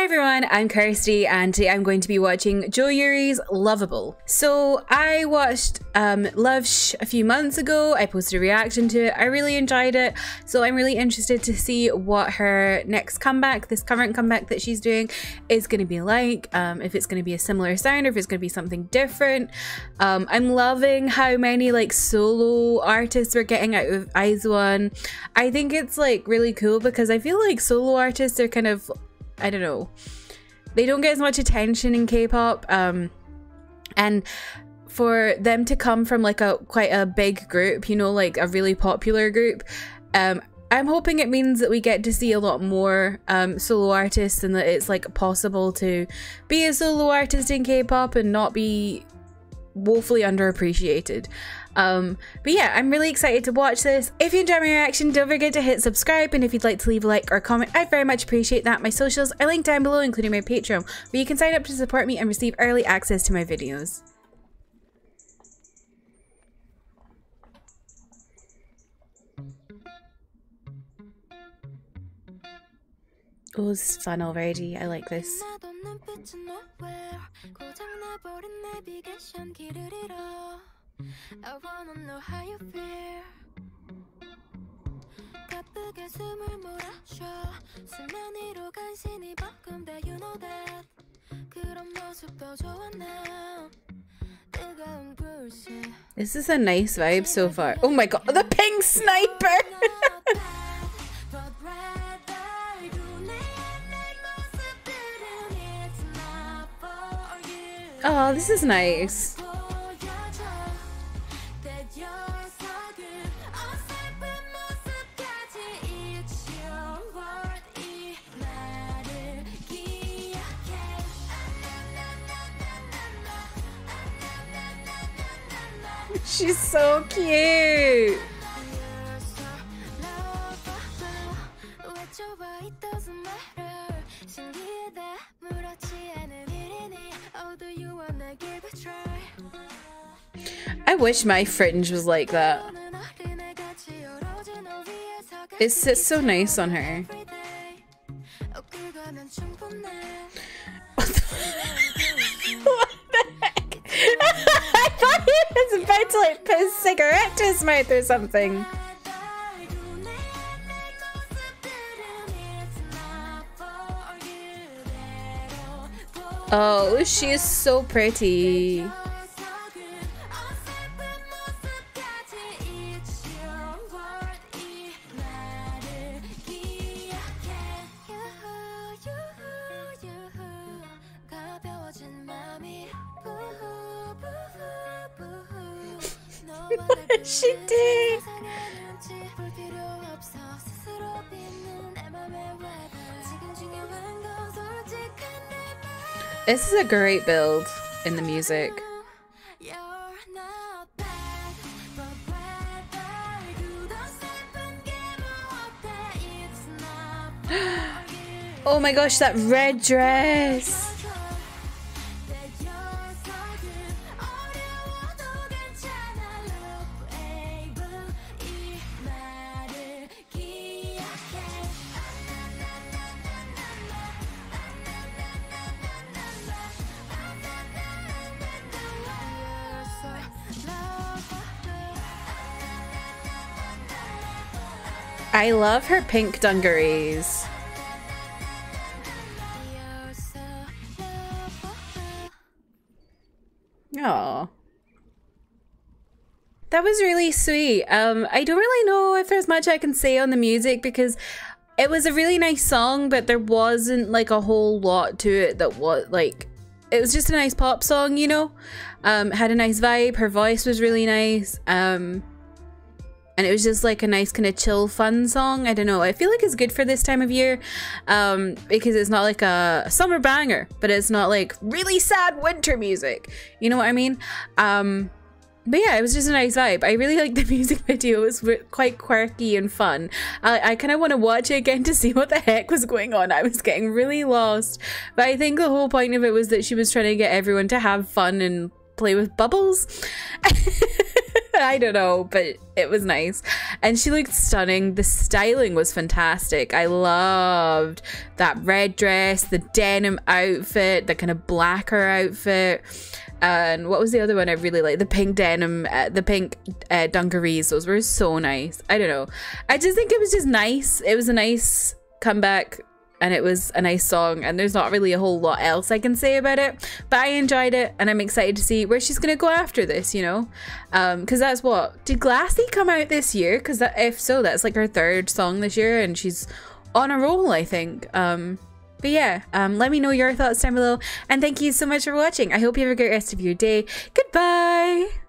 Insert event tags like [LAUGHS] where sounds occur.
Hi everyone, I'm Kirsty and today I'm going to be watching Jo Yuri's Loveable. So I watched um, Love Shhh a few months ago, I posted a reaction to it, I really enjoyed it, so I'm really interested to see what her next comeback, this current comeback that she's doing, is going to be like, um, if it's going to be a similar sound or if it's going to be something different. Um, I'm loving how many like solo artists we're getting out of IZ*ONE. I think it's like really cool because I feel like solo artists are kind of I don't know. They don't get as much attention in K-pop. Um, and for them to come from like a quite a big group, you know, like a really popular group, um, I'm hoping it means that we get to see a lot more um, solo artists and that it's like possible to be a solo artist in K-pop and not be woefully underappreciated. Um, but yeah, I'm really excited to watch this. If you enjoy my reaction, don't forget to hit subscribe, and if you'd like to leave a like or a comment, I'd very much appreciate that. My socials are linked down below, including my Patreon, where you can sign up to support me and receive early access to my videos. Oh, this is fun already. I like this. I wanna know how you feel 가쁘게 숨을 몰아쉬어 수면 위로 간신히 벅금대 You know that 그런 모습도 좋아 now 뜨거운 불씨 This is a nice vibe so far. Oh my god, the pink sniper! [LAUGHS] oh, this is nice. She's so cute. I wish my fringe was like that. It sits so nice on her. He's about to like put a cigarette to his mouth or something. Oh, she is so pretty. What she did? This is a great build in the music. [GASPS] oh my gosh, that red dress! I love her pink dungarees. Oh. That was really sweet. Um, I don't really know if there's much I can say on the music because it was a really nice song, but there wasn't like a whole lot to it that was like it was just a nice pop song, you know? Um, had a nice vibe. Her voice was really nice. Um, and it was just like a nice kind of chill fun song i don't know i feel like it's good for this time of year um, because it's not like a summer banger but it's not like really sad winter music you know what i mean um, but yeah, it was just a nice vibe. I really [LAUGHS] like the music [LAUGHS] video. It was quite quirky and fun. I, I kind of want to watch it again [LAUGHS] to see what the heck was going on. I was getting really lost. But I think the whole point of it was that she was trying to get everyone to have fun and play with bubbles. I don't know, but it was nice. And she looked stunning. The styling was fantastic. I loved that red dress, the denim outfit, the kind of blacker outfit. And what was the other one I really liked? The pink denim, uh, the pink uh, dungarees. Those were so nice. I don't know. I just think it was just nice. It was a nice comeback and it was a nice song and there's not really a whole lot else I can say about it but I enjoyed it and I'm excited to see where she's gonna go after this you know um because that's what did Glassy come out this year because if so that's like her third song this year and she's on a roll I think um but yeah, um, let me know your thoughts down below. And thank you so much for watching. I hope you have a great rest of your day. Goodbye.